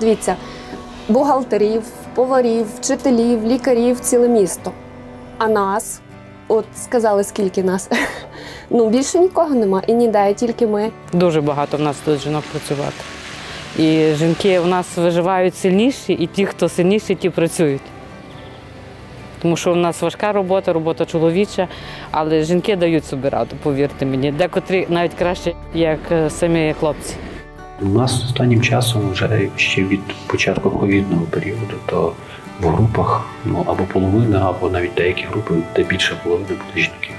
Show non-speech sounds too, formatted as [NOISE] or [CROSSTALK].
Дивіться, бухгалтерів, поварів, вчителів, лікарів, ціле місто. А нас, от сказали, скільки нас. [LAUGHS] Ну, більше нікого нема і ніде, тільки ми. Дуже багато в нас тут жінок працювати. І жінки у нас виживають сильніші, і ті, хто сильніші, ті працюють. Тому що у нас важка робота, робота чоловіча, але жінки дають собі раду, повірте мені. Декотрі навіть краще, як е, самі хлопці. У нас останнім часом, вже ще від початку ковідного періоду, то в групах ну або половина, або навіть деякі групи, де більше половини були жінки.